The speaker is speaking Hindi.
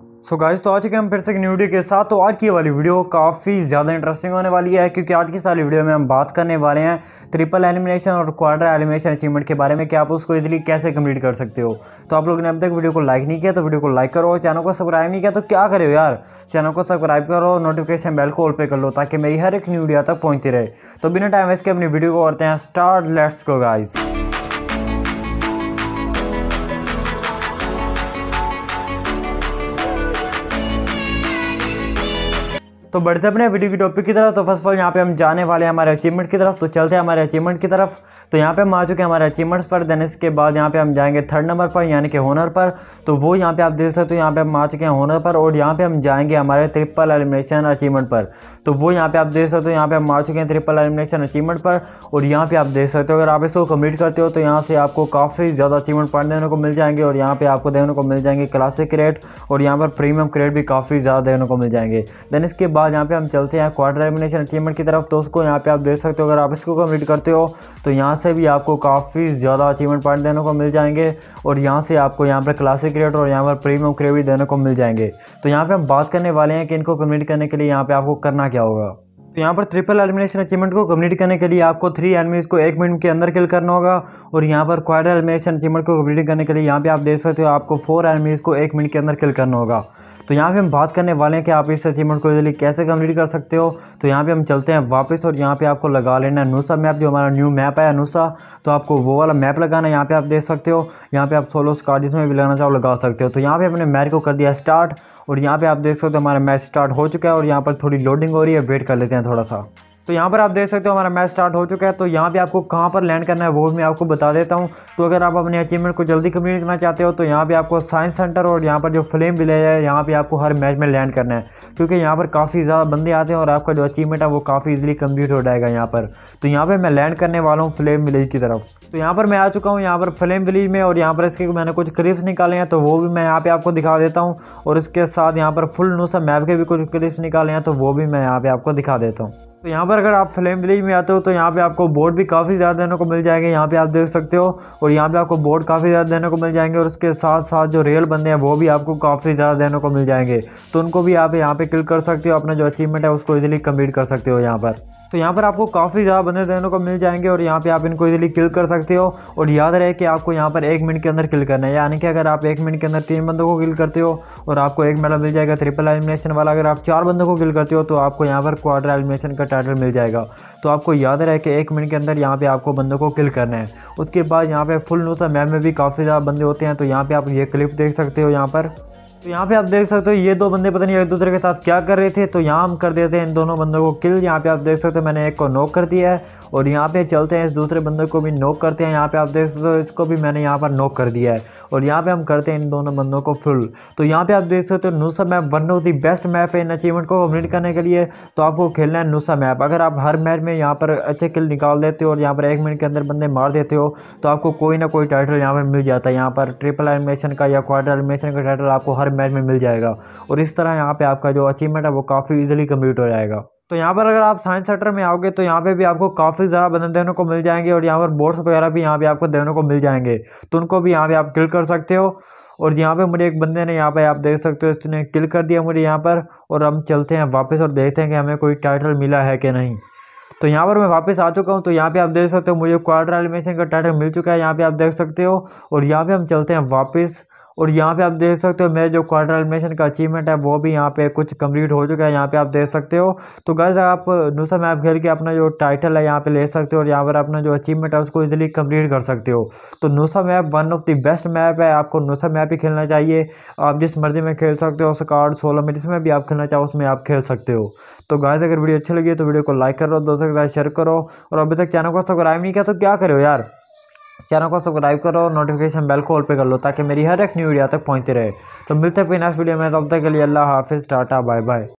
सो so गाइस तो आज के हम फिर से एक न्यू वीडियो के साथ तो आज की वाली वीडियो काफ़ी ज़्यादा इंटरेस्टिंग होने वाली है, क्योंकि आज की सारी वीडियो में हम बात करने वाले हैं ट्रिपल एलिमिनेशन और क्वार्टर एलिमिनेशन अचीवमेंट के बारे में, कि आप उसको इजीली कैसे कंप्लीट कर सकते हो। तो आप लोगों ने अब तक वीडियो को लाइक नहीं किया तो वीडियो को लाइक करो चैनल को सब्सक्राइब नहीं किया तो क्या करो यार? चैनल को सब्सक्राइब करो नोटिफिकेशन बेल को ऑल पे कर लो, ताकि मेरी हर एक न्यू वीडियो तक पहुँचती रहे। तो बिना टाइम वेस्ट के अपनी वीडियो को करते हैं स्टार्ट लेट्स को गाइज़ तो बढ़ते अपने वीडियो की टॉपिक की तरफ़ तो फ़र्स्ट ऑफ़ ऑल यहाँ पे हम जाने वाले हैं हमारे अचीवमेंट की तरफ़ तो चलते हैं हमारे अचीवमेंट की तरफ़ तो यहाँ पे हम आ चुके हैं हमारे अचीवमेंट्स पर देन इसके बाद यहाँ पे हम जाएँगे थर्ड नंबर पर यानी कि होनर पर तो वो यहाँ पे आप देख सकते हो यहाँ पे हम आ चुके हैं होनर पर और यहाँ पे हम जाएँगे हमारे ट्रिपल एलिमिनेशन अचीवमेंट पर तो वो यहाँ पे आप देख सकते हो यहाँ पे हम आ चुके हैं ट्रिपल एलिमिनेशन अचीवमेंट पर और यहाँ पे आप देख सकते हो अगर आप इसको कंप्लीट करते हो तो यहाँ से आपको काफ़ी ज़्यादा अचीवमेंट पॉइंट देने को मिल जाएँगे और यहाँ पे आपको देखने को मिल जाएँगे क्लासिक क्रेट और यहाँ पर प्रीमियम क्रेट भी काफ़ी ज़्यादा देखने को मिल जाएँगे देन इसके बाद यहाँ पे हम चलते हैं क्वार्टर एलिमिनेशन अचीवमेंट की तरफ़। तो उसको यहाँ पे आप देख सकते हो, अगर आप इसको कंप्लीट करते हो तो यहाँ से भी आपको काफ़ी ज़्यादा अचीवमेंट पॉइंट देने को मिल जाएँगे और यहाँ से आपको यहाँ पर क्लासिक क्रिएट और यहाँ पर प्रीमियम क्रिएट देने को मिल जाएँगे। तो यहाँ पर हम बात करने वाले हैं कि इनको कंप्लीट करने के लिए यहाँ पर आपको करना क्या होगा। तो यहाँ पर ट्रिपल एलिमिनेशन अचीवमेंट को कंप्लीट करने के लिए आपको थ्री एनिमीज को एक मिनट के अंदर किल करना होगा और यहाँ पर क्वार्टर एलिमिनेशन अचीवमेंट को कंप्लीट करने के लिए यहाँ पे आप देख सकते हो आपको फोर एनिमीज को एक मिनट के अंदर किल करना होगा। तो यहाँ पे हम बात करने वाले हैं कि आप इस अचीवमेंट को इजीली कैसे कंप्लीट कर सकते हो। तो यहाँ पे हम चलते हैं वापस और यहाँ पे आपको लगा लेना है नूसा मैप जो हमारा न्यू मैप है नूसा तो आपको वो वाला मैप लगाना है, यहाँ पे आप देख सकते हो। यहाँ पे आप सोलो स्कार जिसमें भी लगाना चाहो लगा सकते हो। तो यहाँ पे अपने मैच को कर दिया स्टार्ट और यहाँ पे आप देख सकते हो हमारा मैच स्टार्ट हो चुका है और यहाँ पर थोड़ी लोडिंग हो रही है वेट कर लेते हैं थोड़ा सा। तो यहाँ पर आप देख सकते हो हमारा मैच स्टार्ट हो चुका है। तो यहाँ पे आपको कहाँ पर लैंड करना है वो मैं आपको बता देता हूँ। तो अगर आप अपने अचीवमेंट को जल्दी कंप्लीट करना चाहते हो तो यहाँ पे आपको साइंस सेंटर और यहाँ पर जो फ्लेम विलेज है, यहाँ पे आपको हर मैच में लैंड करना है। क्योंकि यहाँ पर काफ़ी ज़्यादा बंदे आते हैं और आपका जो अचीवमेंट है, वो काफ़ी ईजिली कंप्लीट हो जाएगा यहाँ पर। तो यहाँ पर मैं लैंड करने वाला हूँ फ्लेम विलेज की तरफ़। तो यहाँ पर मैं आ चुका हूँ यहाँ पर फ्लेम विलेज में और यहाँ पर इसके मैंने कुछ क्लिप्स निकाले हैं तो वो भी मैं यहाँ पे आपको दिखा देता हूँ। और इसके साथ यहाँ पर फुल सा मैप के भी कुछ क्लिप्स निकाले हैं तो वो भी मैं यहाँ पे आपको दिखा देता हूँ। तो यहाँ पर अगर आप फ्लेम विलेज में आते हो तो यहाँ पे आपको बोर्ड भी काफ़ी ज़्यादा देने को मिल जाएँगे। यहाँ पे आप देख सकते हो, और यहाँ पे आपको बोर्ड काफ़ी ज़्यादा देने को मिल जाएँगे, और उसके साथ साथ जो रेल बंदे हैं, वो भी आपको काफ़ी ज़्यादा देने को मिल जाएँगे। तो उनको भी आप यहाँ पर क्लिक कर सकते हो, अपना जो अचीवमेंट है, उसको ईजिली कंप्लीट कर सकते हो यहाँ पर। तो यहाँ पर आपको काफ़ी ज़्यादा बंदे देने को मिल जाएँगे और यहाँ पे आप इनको इजीली किल कर सकते हो। और याद रहे कि आपको यहाँ पर एक मिनट के अंदर किल करना है। यानी कि अगर आप एक मिनट के अंदर तीन बंदों को किल करते हो और आपको एक मेडल मिल जाएगा ट्रिपल एलिमिनेशन वाला, अगर आप चार बंदों को किल करते हो तो आपको यहाँ पर क्वार्टर एलिमिनेशन का टाइटल मिल जाएगा। तो आपको याद रहे कि एक मिनट के अंदर यहाँ पर आपको बंदों को किल करना है। उसके बाद यहाँ पर फुल नूसा मैम में भी काफ़ी ज़्यादा बंदे होते हैं तो यहाँ पर आप ये क्लिप देख सकते हो यहाँ पर। तो यहाँ पे आप देख सकते हो, ये दो बंदे पता नहीं एक दूसरे के साथ क्या कर रहे थे तो यहाँ हम कर देते हैं इन दोनों बंदों को किल यहाँ पे आप देख सकते हो, मैंने एक को नोक कर दिया है, और यहाँ पे चलते हैं इस दूसरे बंदे को भी नोक करते हैं। यहाँ पे आप देख सकते हो, इसको भी मैंने यहाँ पर नोक कर दिया है, और यहाँ पे हम करते हैं इन दोनों बंदों को फुल तो यहाँ पे आप देख सकते हो Nusa map one of the best map है इन अचीवमेंट को कंप्लीट करने के लिए तो आपको खेलना है नुसा मैप अगर आप हर मैच में यहाँ पर अच्छे किल निकाल देते हो, और यहाँ पर एक मिनट के अंदर बंदे मार देते हो तो आपको कोई ना कोई टाइटल यहाँ पर मिल जाता है। यहाँ पर ट्रिपल एनिमेशन का या क्वार्टर एनिमेशन का टाइटल आपको हर मैच में मिल जाएगा। और इस तरह यहाँ पे आपका जो अचीवमेंट है वो काफ़ी इजीली कंप्लीट हो जाएगा। तो यहाँ पर अगर आप साइंस सेंटर में आओगे तो यहाँ पे भी आपको काफ़ी ज़्यादा बंदे देने को मिल जाएँगे और यहाँ पर बोर्ड्स वगैरह भी यहाँ पे आपको देने को मिल जाएँगे। तो उनको भी यहाँ पे आप किल कर सकते हो। और यहाँ पे मुझे एक बंदे ने यहाँ पे आप देख सकते हो, इसने किल कर दिया मुझे यहाँ पर। और हम चलते हैं वापस और देखते हैं कि हमें कोई टाइटल मिला है कि नहीं। तो यहाँ पर मैं वापस आ चुका हूँ तो यहाँ पे आप देख सकते हो मुझे क्वार्टर एलिमिनेशन का टाइटल मिल चुका है, यहाँ पे आप देख सकते हो। और यहाँ पे हम चलते हैं वापस। और यहाँ पे आप देख सकते हो, मेरे जो क्वार्टर एलिमिनेशन का अचीवमेंट है, वो भी यहाँ पे कुछ कंप्लीट हो चुका है, यहाँ पे आप देख सकते हो। तो गैस आप नुसा मैप खेल के अपना जो टाइटल है, यहाँ पे ले सकते हो और यहाँ पर अपना जो अचीवमेंट है, उसको इजीली कंप्लीट कर सकते हो। तो Nusa map one of the best map है, आपको नुसा मैप ही खेलना चाहिए। आप जिस मर्ज़ी में खेल सकते हो कार्ड सोलह में जिसमें भी आप खेलना चाहो, उसमें आप खेल सकते हो। तो गाइस अगर वीडियो अच्छी लगी तो वीडियो को लाइक करो, दोस्तों के साथ शेयर करो। और अभी तक चैनल को सब्सक्राइब नहीं किया तो क्या करो यार? चैनल को सब्सक्राइब करो नोटिफिकेशन बेल को ऑल पे कर लो, ताकि मेरी हर एक न्यू वीडियो तक पहुँचती रहे। तो मिलते हैं नेक्स्ट वीडियो में, तब तक के लिए अल्लाह हाफिज़, टाटा बाय बाय